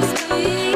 just be